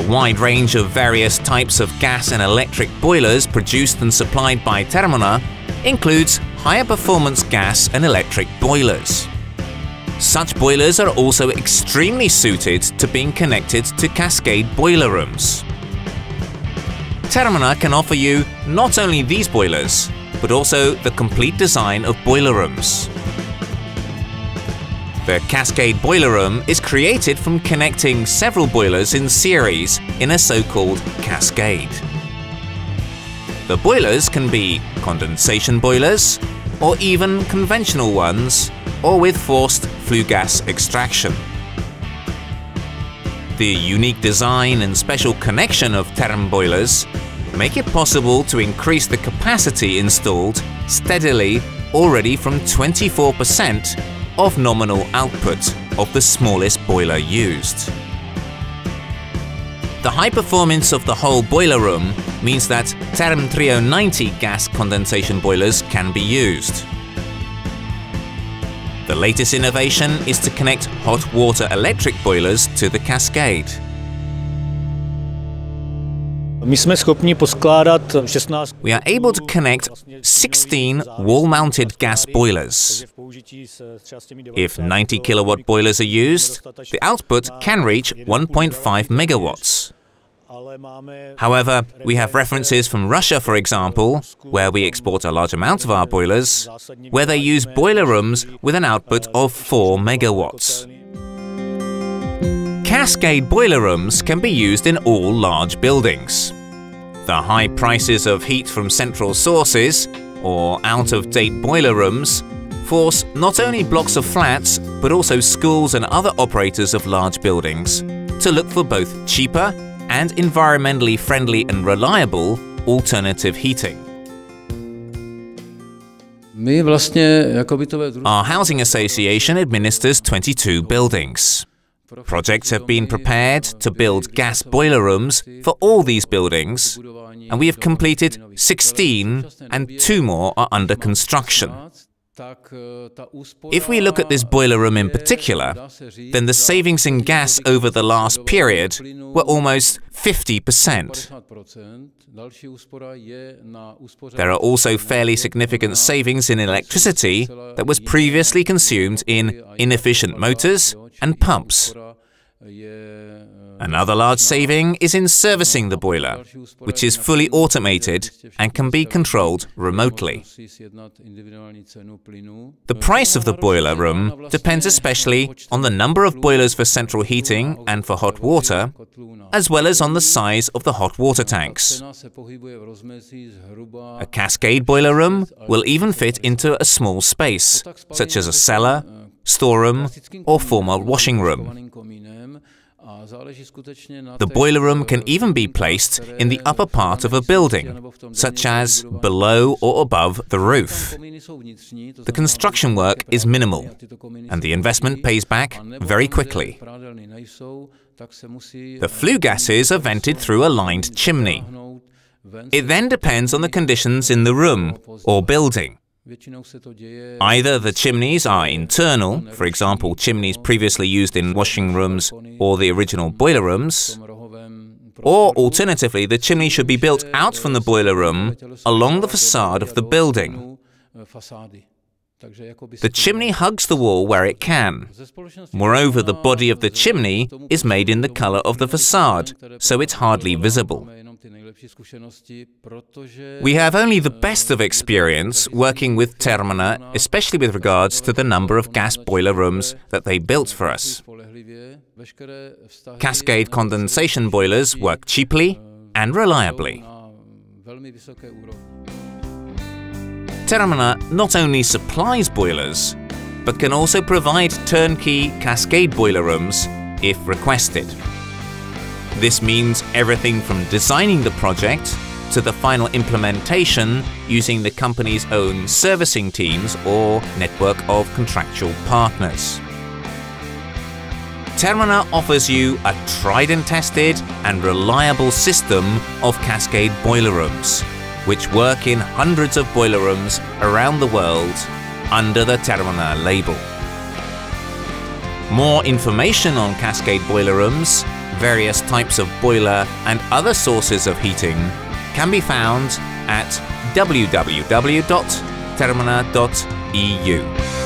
The wide range of various types of gas and electric boilers produced and supplied by Thermona includes higher performance gas and electric boilers. Such boilers are also extremely suited to being connected to cascade boiler rooms. Thermona can offer you not only these boilers, but also the complete design of boiler rooms. The Cascade boiler room is created from connecting several boilers in series in a so-called cascade. The boilers can be condensation boilers, or even conventional ones, or with forced flue gas extraction. The unique design and special connection of Therm boilers make it possible to increase the capacity installed steadily already from 24% of nominal output of the smallest boiler used. The high performance of the whole boiler room means that Therm Trio 90 gas condensation boilers can be used. The latest innovation is to connect hot water electric boilers to the cascade. We are able to connect 16 wall-mounted gas boilers. If 90 kilowatt boilers are used, the output can reach 1.5 megawatts. However, we have references from Russia, for example, where we export a large amount of our boilers, where they use boiler rooms with an output of 4 megawatts. Cascade boiler rooms can be used in all large buildings. The high prices of heat from central sources, or out-of-date boiler rooms, force not only blocks of flats, but also schools and other operators of large buildings to look for both cheaper and environmentally friendly and reliable alternative heating. My vlastně jako bytové družstvo Our housing association administers 22 buildings. Projects have been prepared to build gas boiler rooms for all these buildings, and we have completed 16 and two more are under construction. If we look at this boiler room in particular, then the savings in gas over the last period were almost 50%. There are also fairly significant savings in electricity that was previously consumed in inefficient motors and pumps. Another large saving is in servicing the boiler, which is fully automated and can be controlled remotely. The price of the boiler room depends especially on the number of boilers for central heating and for hot water, as well as on the size of the hot water tanks. A cascade boiler room will even fit into a small space, such as a cellar, storeroom, or former washing room. The boiler room can even be placed in the upper part of a building, such as below or above the roof. The construction work is minimal, and the investment pays back very quickly. The flue gases are vented through a lined chimney. It then depends on the conditions in the room or building. Either the chimneys are internal, for example, chimneys previously used in washing rooms or the original boiler rooms, or alternatively, the chimney should be built out from the boiler room along the facade of the building. The chimney hugs the wall where it can. Moreover, the body of the chimney is made in the color of the facade, so it's hardly visible. We have only the best of experience working with Thermona, especially with regards to the number of gas boiler rooms that they built for us. Cascade condensation boilers work cheaply and reliably. Thermona not only supplies boilers, but can also provide turnkey cascade boiler rooms if requested. This means everything from designing the project to the final implementation using the company's own servicing teams or network of contractual partners. Thermona offers you a tried and tested and reliable system of cascade boiler rooms, which work in hundreds of boiler rooms around the world under the Thermona label. More information on cascade boiler rooms various types of boiler and other sources of heating can be found at www.thermona.eu.